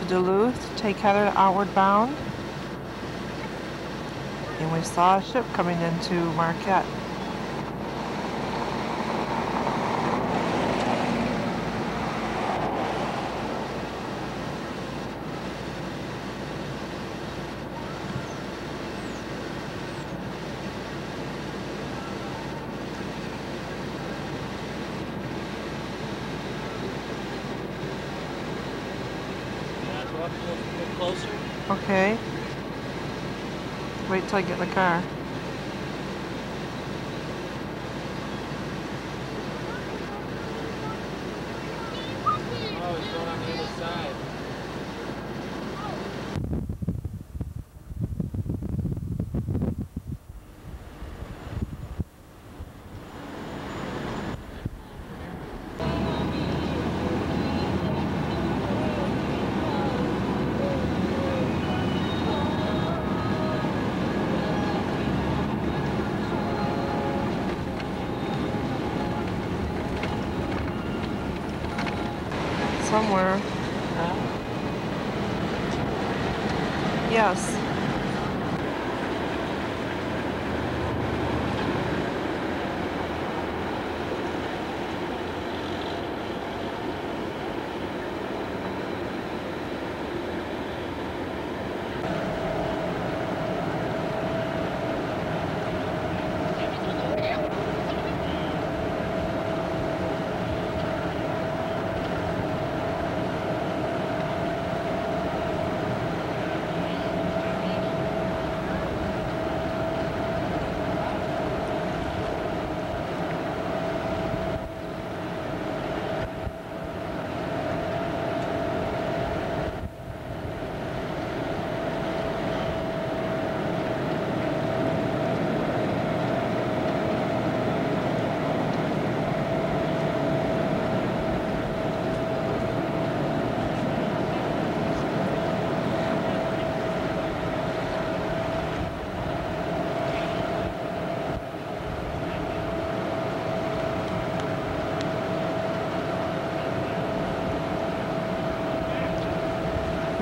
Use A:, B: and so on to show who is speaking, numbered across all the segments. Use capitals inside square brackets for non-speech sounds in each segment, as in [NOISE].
A: to Duluth, take Heather outward bound. And we saw a ship coming into Marquette. Okay. Wait till I get the car.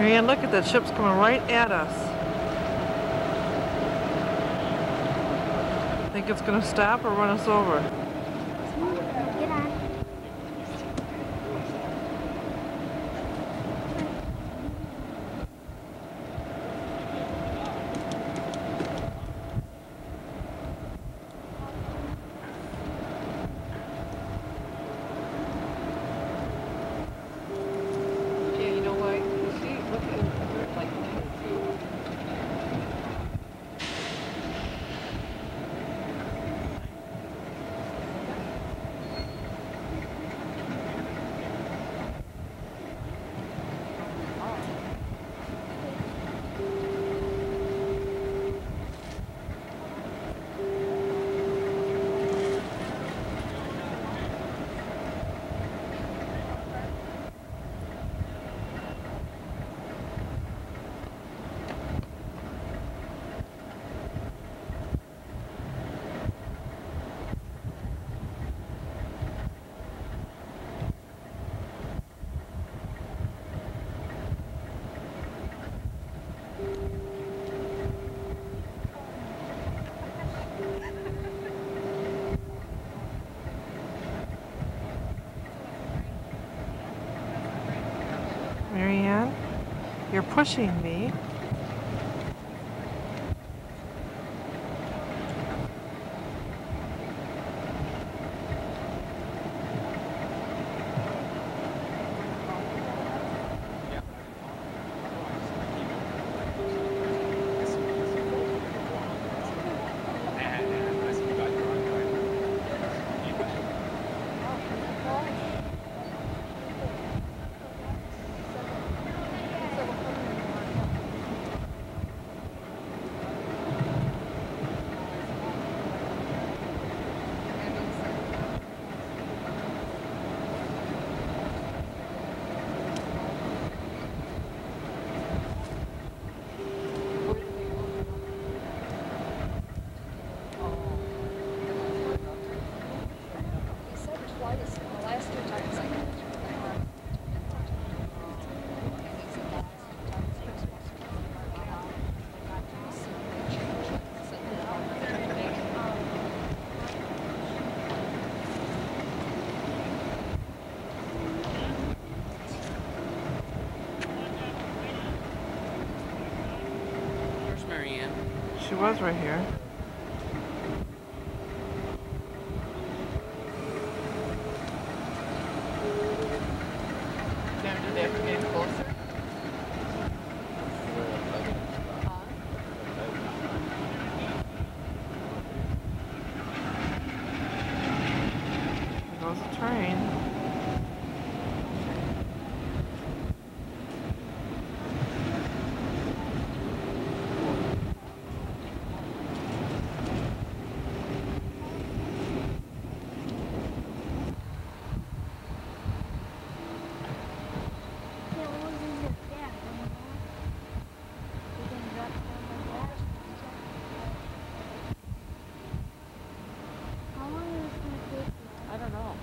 A: Marianne, look at that ship's coming right at us. Think it's gonna stop or run us over? Marianne, you're pushing me. Was right here.
B: Sam, did they ever get closer? Huh?
A: There goes the train.
C: Yeah, what was in the bag? I don't know. We can drop down like that. How long is this gonna take?
B: I don't know.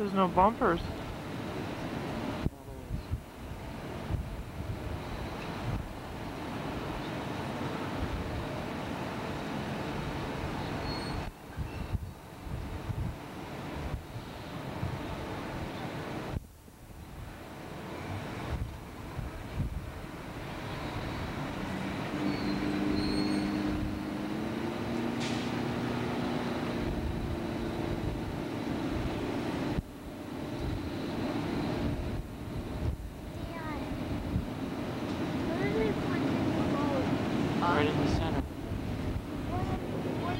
A: There's no bumpers.
C: Dad, where did we find the boat?
B: Huh?
D: Right in the center.
C: What, what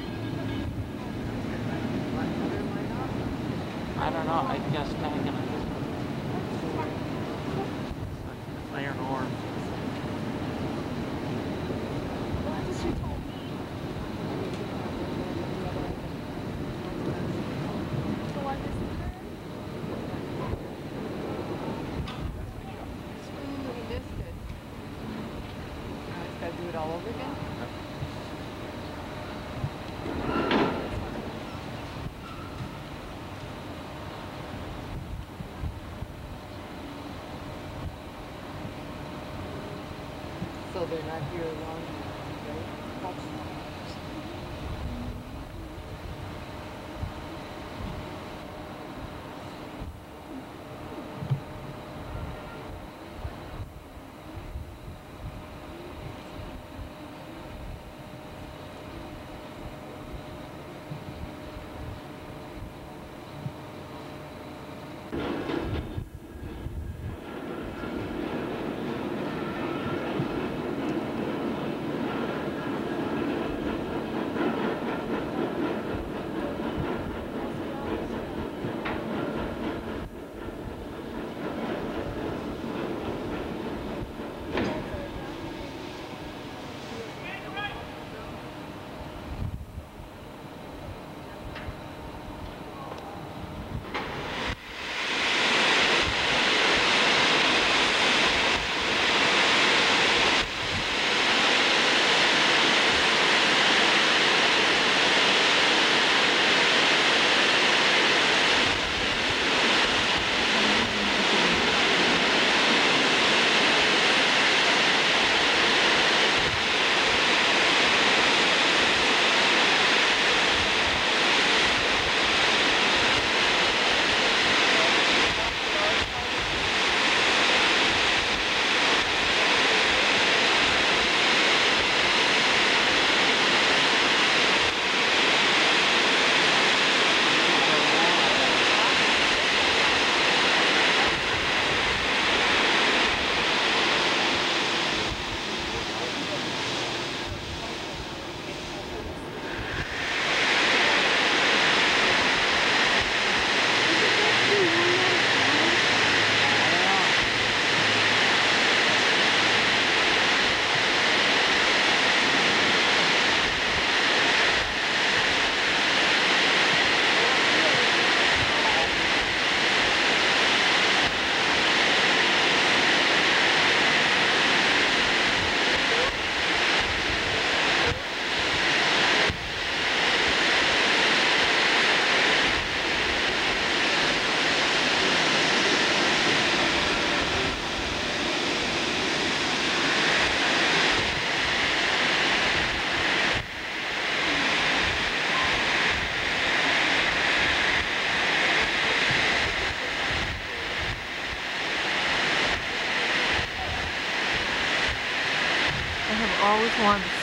D: I don't know. I guess back in iron ore.
C: what did you tell me? So what is
B: Ooh, he missed it. Now he's gotta do it all over again? So they're not here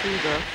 B: see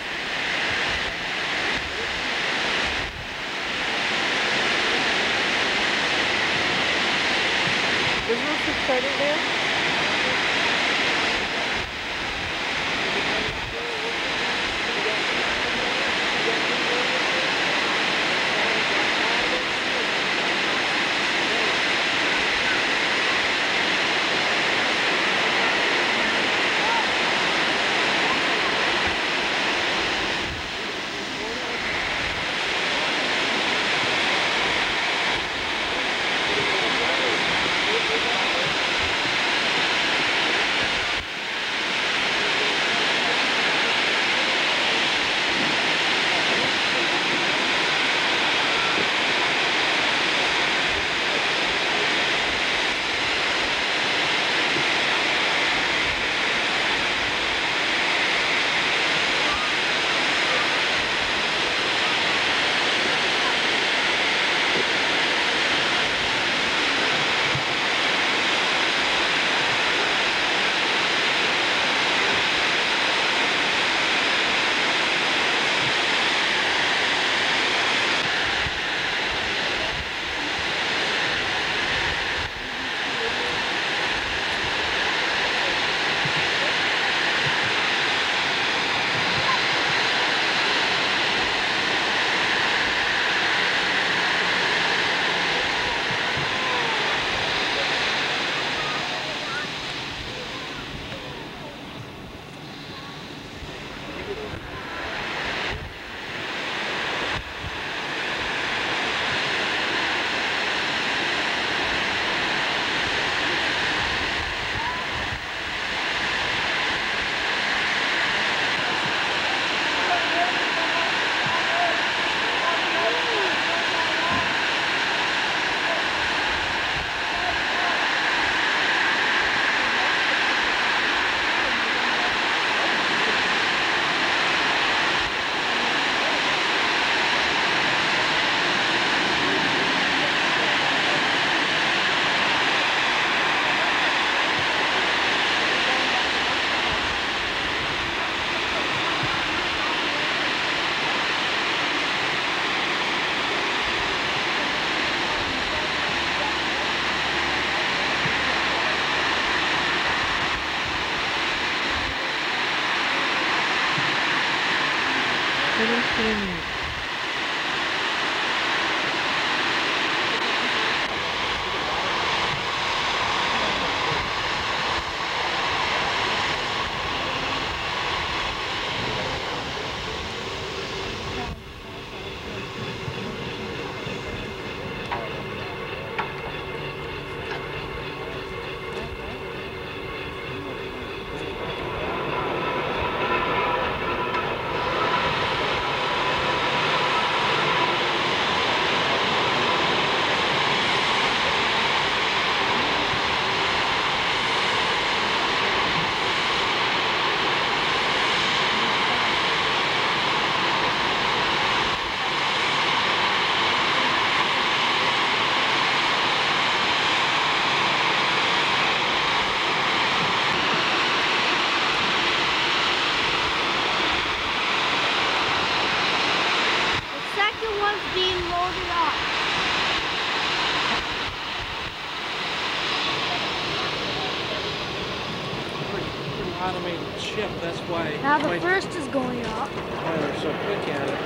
C: Now the first is going up.
D: why they're so quick at it.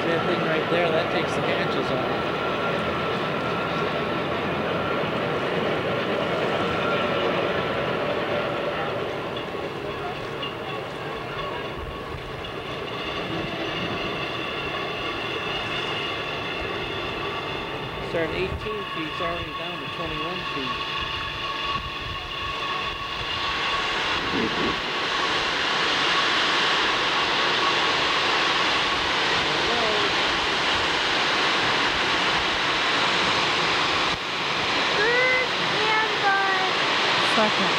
D: See that thing right there? That takes the hatches off. Starting 18 feet, it's already down to 21 feet.
C: Third and the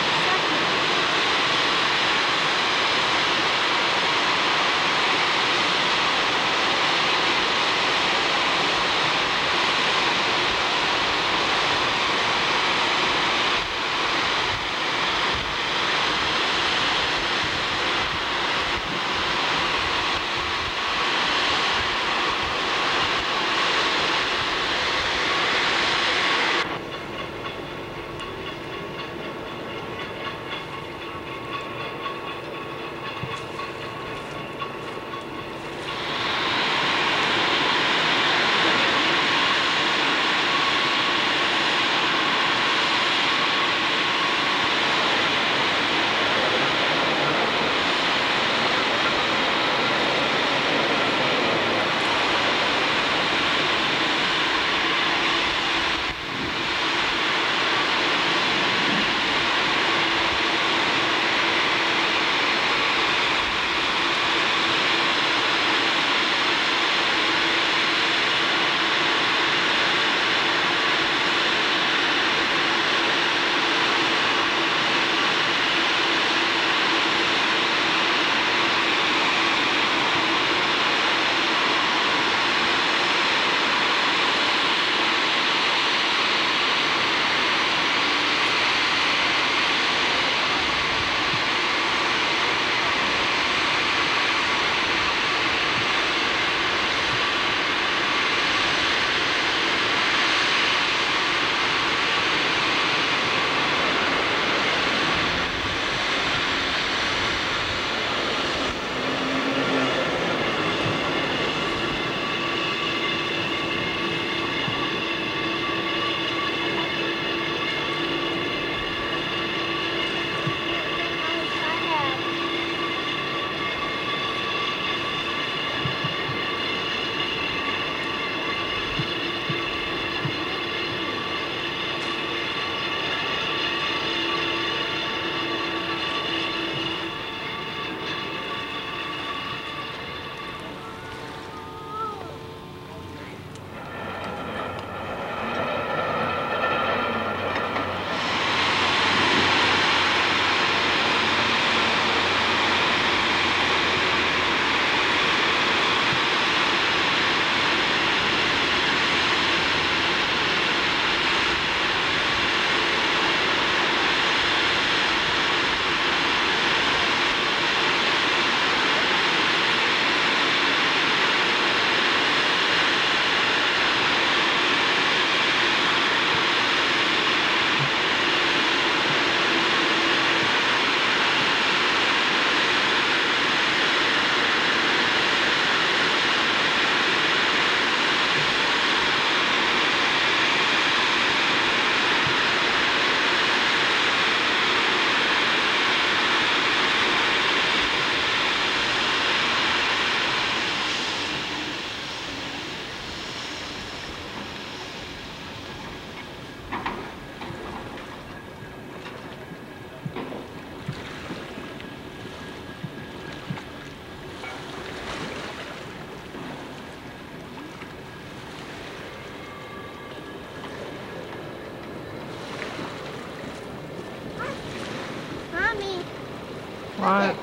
B: What?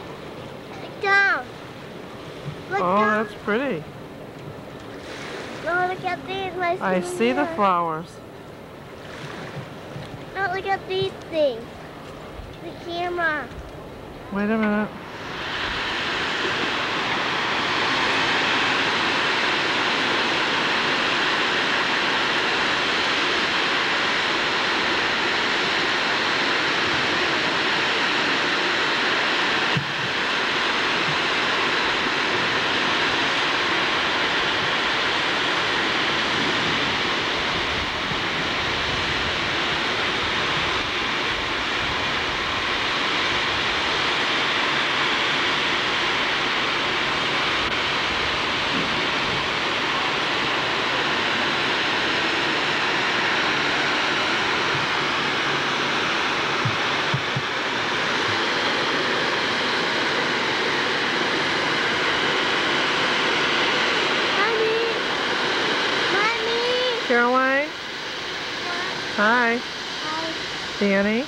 C: Look down. Look
B: Oh,
C: down.
B: that's pretty.
C: No, look at these. My
B: I see the flowers.
C: No, look at these things. The camera.
B: Wait a minute.
C: Mommy. Mommy.
B: Caroline? Hi.
C: Hi.
B: Danny?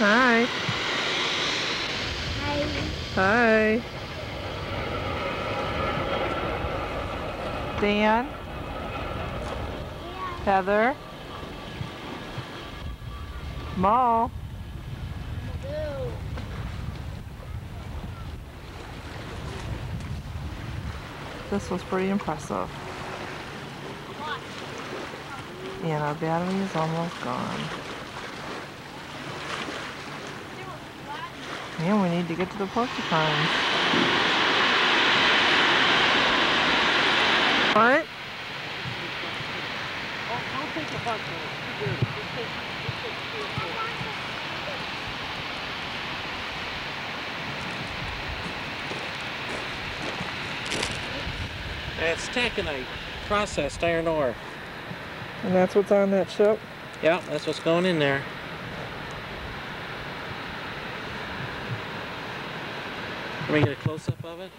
B: Hi.
C: Hi.
B: Hi. Dan? Yeah. Heather? Mo? This was pretty impressive. And our battery is almost gone. And we need to get to the porcupines. What?
A: I'll take a bunch of it. Too dirty. Just take, just take three or four.
D: That's taconite, processed iron ore.
B: And that's what's on that ship?
D: Yeah, that's what's going in there. Let me get a close up of it.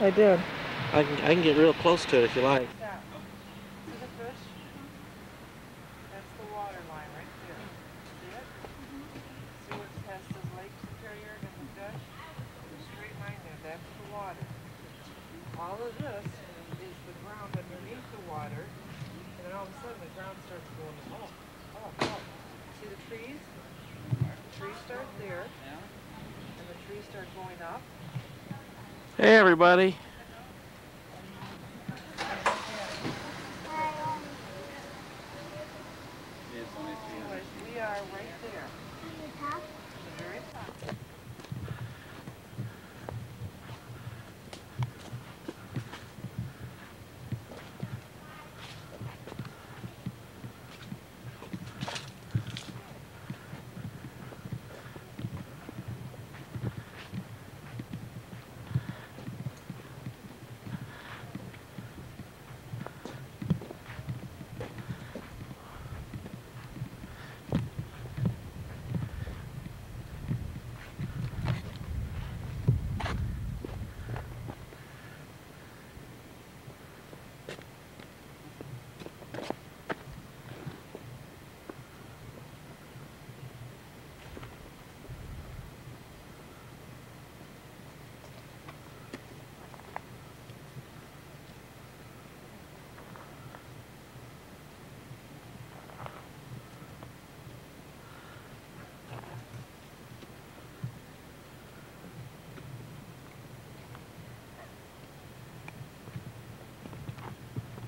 B: I did.
D: I can, I can get real close to it if you like.
A: Stop. See the fish? That's the water line right there. See it? See where it has the lake superior and the fish? There's a straight line there, that's the water. All of this is the ground underneath the water, and then all of a sudden the ground starts going up, up, up. See the trees? The trees start there, and the trees start going up.
D: Hey everybody.
A: Anyways, we are right there. The very top.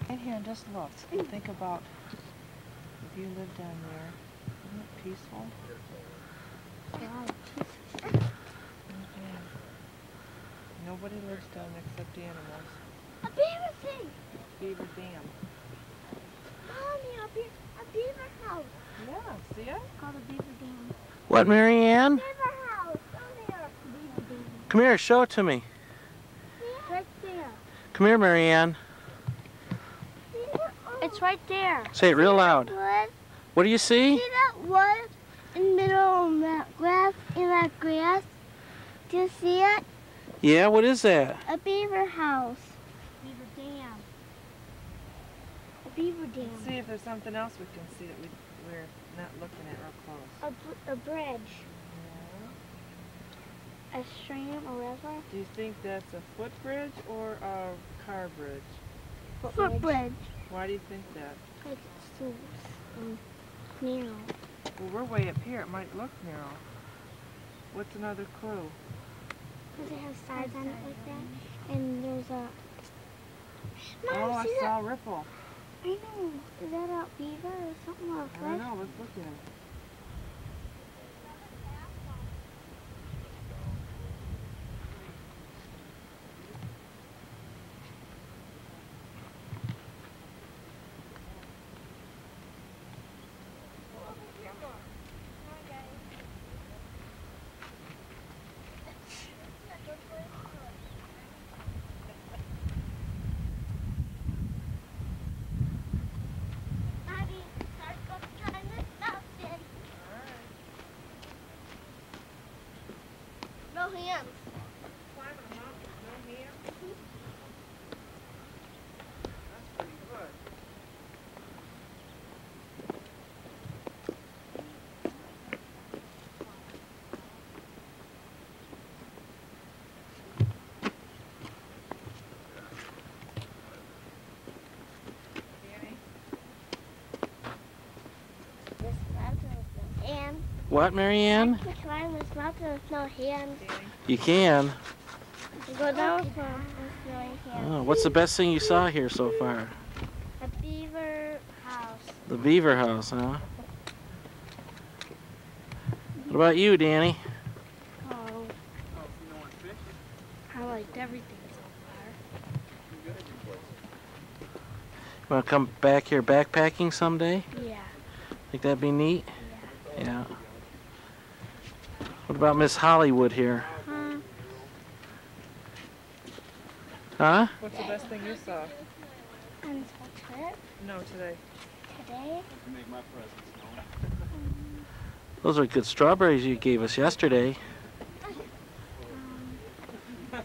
A: In here and just look. Think hmm. about if you lived down there. Isn't it peaceful? Nobody lives down except the animals.
C: A beaver thing.
A: Beaver Dam.
C: Mommy, a, be- a beaver house.
A: Yeah, see it?
C: Called a beaver dam.
D: What, Marianne?
C: Beaver house. Down there. Beaver dam.
D: Come here, show it to me.
C: Right there.
D: Come here, Marianne.
C: It's right there.
D: Say it real loud.
C: Wood.
D: What do you see?
C: See that wood in the middle of that grass? In that grass? Do you see it?
D: Yeah, what is that?
C: A beaver house. Beaver dam. A beaver dam.
A: See if there's something else we can see that we, we're not looking at real close.
C: A, br- a bridge. a stream, a river.
A: Do you think that's a footbridge or a car bridge?
C: Footbridge.
A: Why do you think that?
C: Like it's too um, narrow.
A: Well, we're way up here. It might look narrow. What's another clue?
C: Because it has sides on it like that. And there's a.
A: Oh,
C: Mom,
A: I
C: see that?
A: saw a ripple.
C: I know. Is that a beaver or something or a
A: I don't know. Let's look at it.
C: Daddy, start up trying to stop it. No hands.
A: Climbing a mountain with no hands? That's pretty good. Danny?
C: This mountain with no hands.
D: What, Marianne?
C: I can climb this mountain with no hands.
D: You can.
C: Go down with no hands.
D: Oh, what's the best thing you saw here so far?
C: A beaver house.
D: The beaver house, huh? What about you, Danny?
C: Oh. I liked everything so far.
D: You Want to come back here backpacking someday?
C: far. Yeah.
D: Think that'd be neat? Yeah. What about Miss Hollywood here?
C: Huh?
D: Huh?
A: What's the best thing you saw?
C: On this whole trip
A: No, today.
C: today.
D: Those are good strawberries you gave us yesterday. [LAUGHS]
C: Um, [LAUGHS]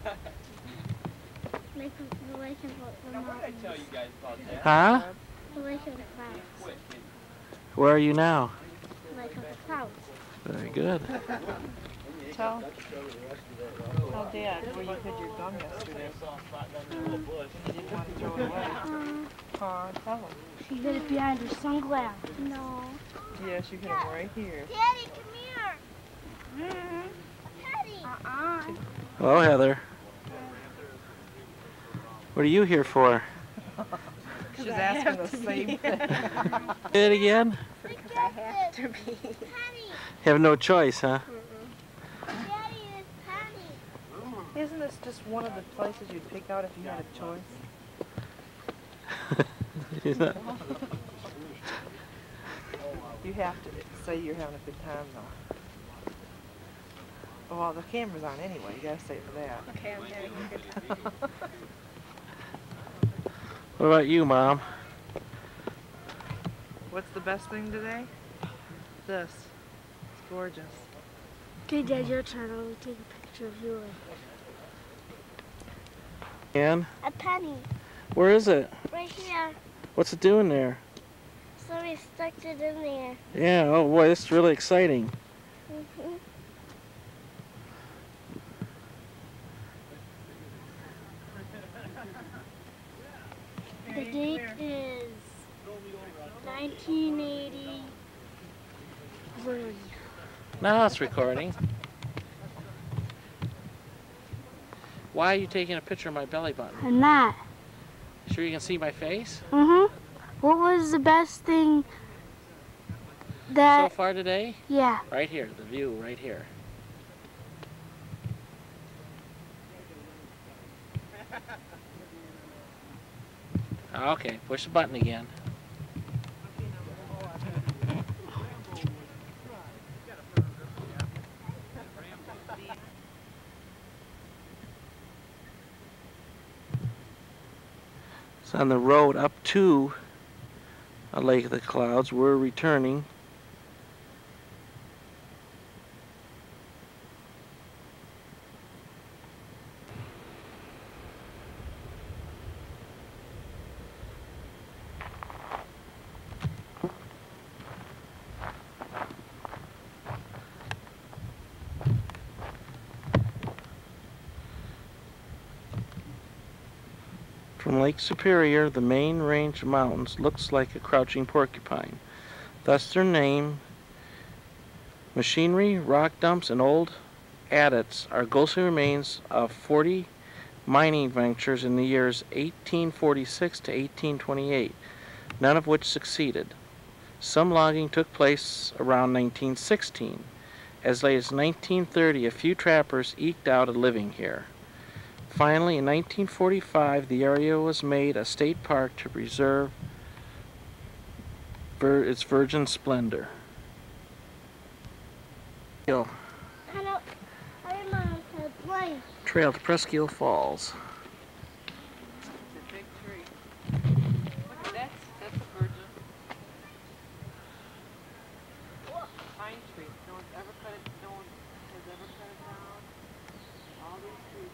C: Lake of, the lake of the, the mountains.
D: Huh?
C: The lake of the clouds.
D: Where are you now?
C: The lake of the clouds.
D: Very good.
A: Tell, tell Dad where you hid your gum yesterday. And you didn't want to throw it away. Aw, tell him.
C: she hid it behind her sunglasses. No.
A: Yes, you hid it right here.
C: Daddy, come here. Mm. Daddy. Uh-uh.
D: Hello, Heather. What are you here for? [LAUGHS]
A: She's asking the same thing.
D: Say it again?
C: Because I have to be. Penny.
D: Have no choice, huh?
C: Is Penny.
A: Isn't this just one of the places you'd pick out if you had a choice? [LAUGHS] You have to say you're having a good time though. Well, the camera's on anyway. You gotta say it for that.
C: Okay, I'm having a good time. [LAUGHS]
D: what about you, Mom?
A: What's the best thing today? This. It's gorgeous.
C: Okay, Dad, your turn. Let me take a picture of you.
D: Ann,
C: A penny.
D: where is it?
C: Right here.
D: What's it doing there?
C: Somebody stuck it in there.
D: Yeah, oh boy, this is really exciting.
C: Mhm. The date is 1983.
D: Now it's recording. Why are you taking a picture of my belly button?
C: I'm not.
D: Sure you can see my face?
C: Mhm. What was the best thing that...
D: So far today?
C: yeah.
D: Right here, the view right here. Okay, push the button again. It's on the road up to a Lake of the Clouds. We're returning. Lake Superior, the main range of mountains looks like a crouching porcupine. Thus their name. Machinery, rock dumps, and old adits are ghostly remains of 40 mining ventures in the years 1846 to 1828, none of which succeeded. Some logging took place around 1916. As late as 1930, a few trappers eked out a living here. Finally, in 1945, the area was made a state park to preserve vir- its virgin splendor. Hill
C: I don't. I don't know how to play.
D: Trail to Presque Falls.
A: It's a big tree. Look, that's, that's a virgin. Pine tree. No one's ever cut it, no one has ever cut it down. All these trees.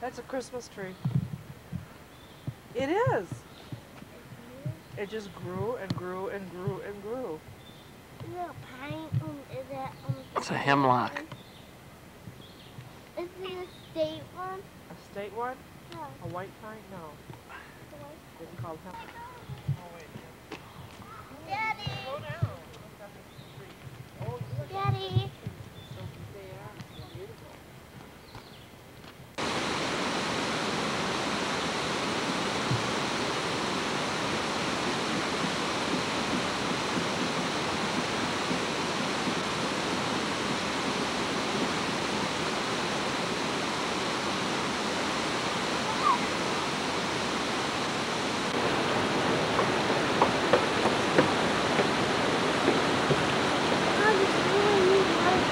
A: That's a Christmas tree. It is. It just grew and grew and grew and grew.
C: Is it a pine? Um, is it um?
D: It's a hemlock.
C: Is it a state one?
A: A state one?
C: No.
A: A white pine? No. It's called hemlock. Wait.
C: Daddy.
A: Slow down. Look at this tree. Oh, look at
C: Daddy.
A: So they are so beautiful.
C: Mom, it's really neat light.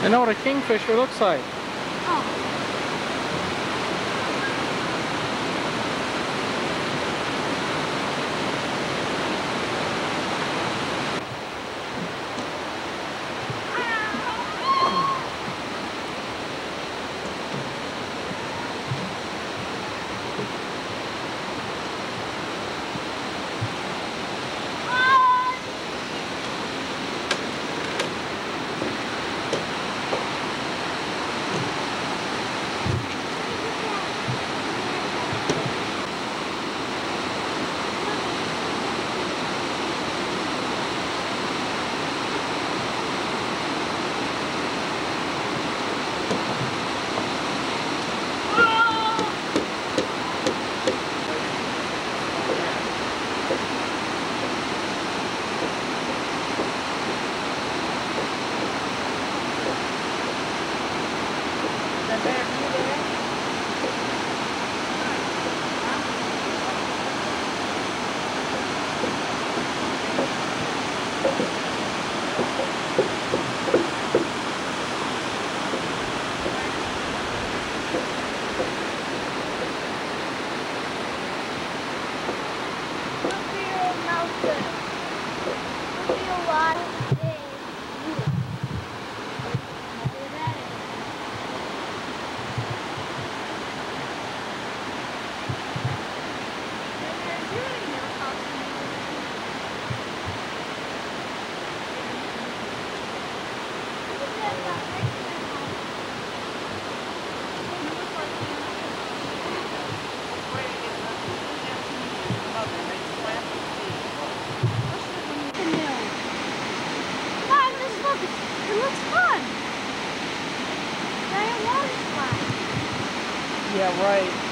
D: I know what a kingfisher looks like.
B: Yeah, right.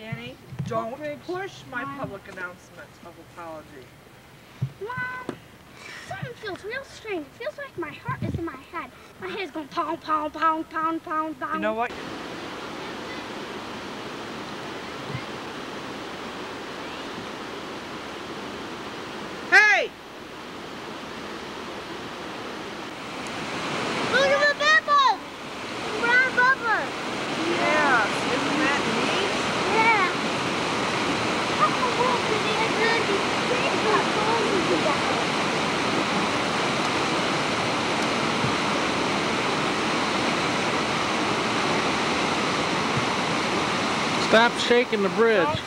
A: Danny, don't push my public announcement of apology.
C: Mom, something feels real strange. It feels like my heart is in my head. My head's going pound, pound, pound, pound, pound, pound.
A: You know what?
B: Stop shaking the bridge.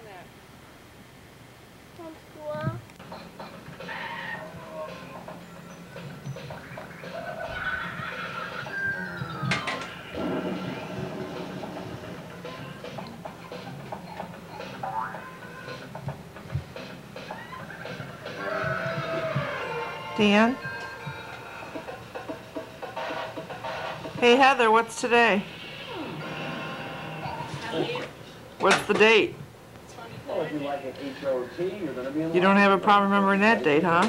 A: done that. Dan? Hey Heather, what's today? What's the date?
E: You
A: don't have a problem remembering that date, huh?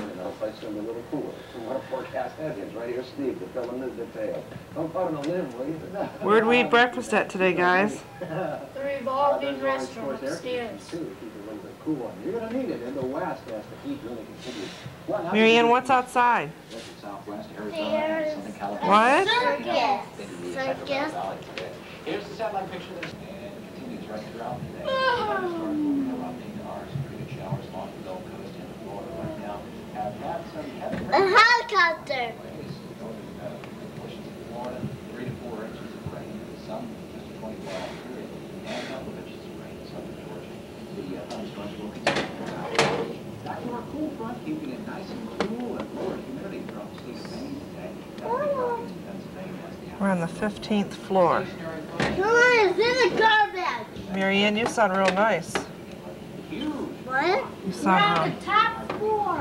A: Where'd we eat breakfast at today, guys?
F: The revolving restaurant upstairs.
A: Marianne, what's outside?
C: There's
A: what?
C: Circus. Circus.
E: Here's the satellite picture continues right throughout.
C: A helicopter.
A: We're on the 15th floor.
C: Come on, it's in the garbage.
A: Marianne, you sound real nice.
C: What?
A: You sound We're
C: on
A: real...
C: the top floor.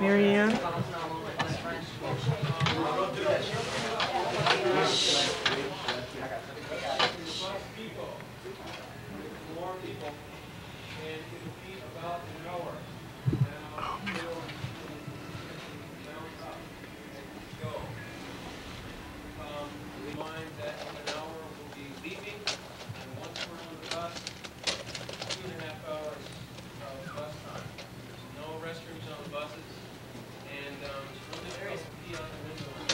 A: Marianne?
G: on buses, and um, various media on the window.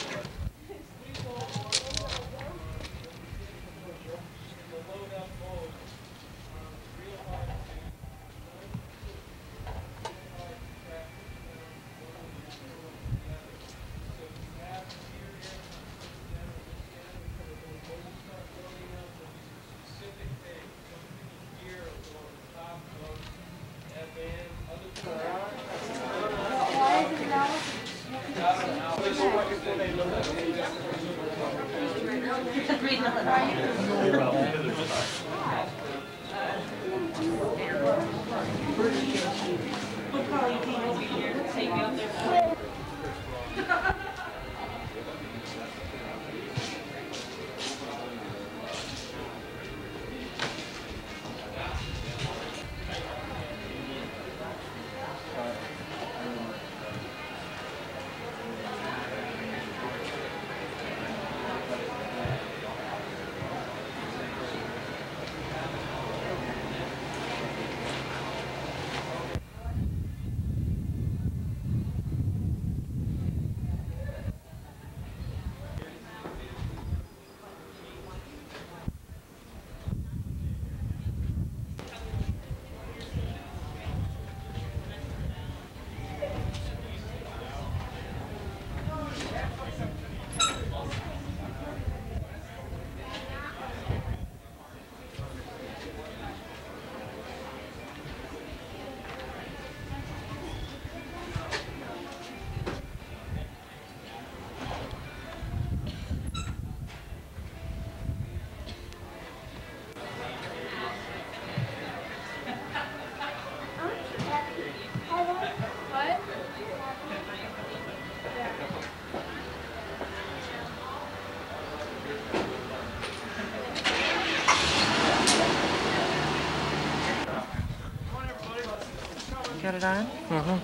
A: Got it on?
D: Mm-hmm.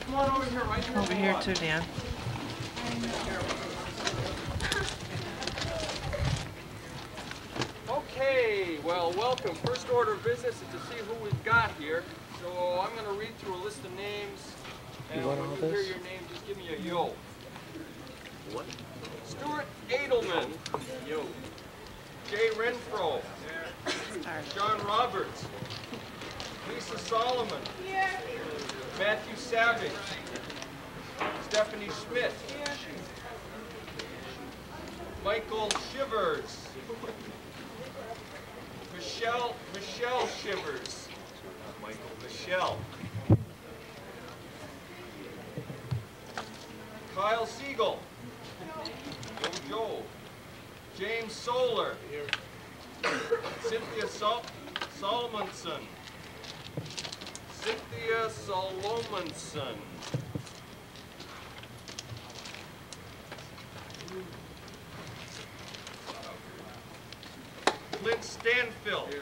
H: Come on over here, right here.
A: Over here too, Dan.
H: Okay, well, welcome. First order of business is to see who we've got here. So I'm going to read through a list of names. And
D: want
H: when
D: all
H: you hear your name, just give me a yo. What? Stuart Adelman. Yo. Jay Renfro. John Roberts. Lisa Solomon. Matthew Savage. Stephanie Schmidt. Michael Shivers. Michelle, Michelle Shivers. Not Michael, Michelle. Kyle Siegel. Joe Joe. James Solar. Cynthia Sol- Solomonson. Cynthia Solomonson. Clint Stanfield.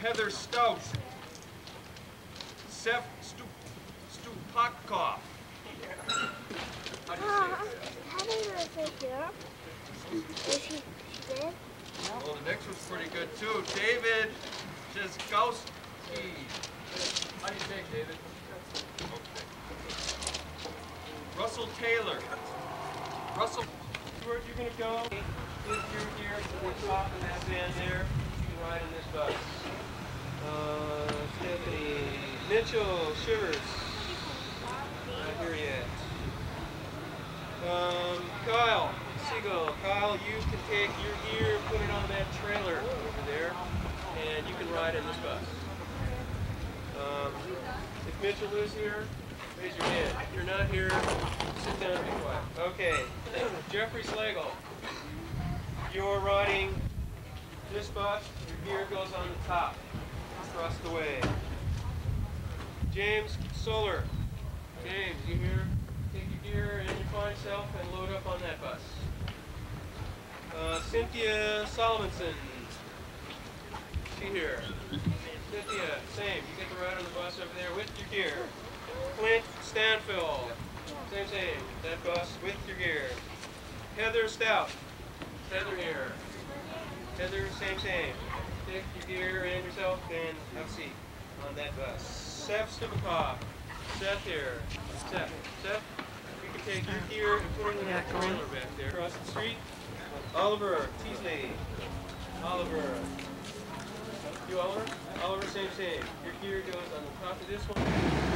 H: Heather Stout. Seth Stu- Stupakov. How do you say
C: Mom,
H: it?
C: Is here. Is she, she did?
H: Well, the next one's pretty good too. David Jaskowski. How do you say it, David? Okay. Russell Taylor. Russell.
G: Where are you're gonna go, if you're here, we're talking that van there, you can ride in this bus. Uh, Stephanie Mitchell Shivers. Not here yet. Um, Kyle Siegel. Kyle, you can take your gear, put it on that trailer over there, and you can ride in this bus. Mitchell is here, raise your hand. If you're not here, sit down and be quiet. Okay. [COUGHS] Jeffrey Slagle. You're riding this bus, your gear goes on the top. Thrust away. James Solar. James, you here? Take your gear and your fine self and load up on that bus. Uh, Cynthia Solomonson. She here. Cynthia, same. You get to ride on the bus over there with your gear. Clint Stanfield. Same, same. That bus with your gear. Heather Stout. Heather here. Heather, same, same. Take your gear and yourself and have a seat on that bus. Seth Stupakov. Seth here. Seth. Seth, you can take your gear and put it in that trailer back there. Across the street. Oliver Teasley. Oliver. You Oliver? Oliver, same, same. Your gear goes on the top of this one.